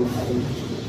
Amém.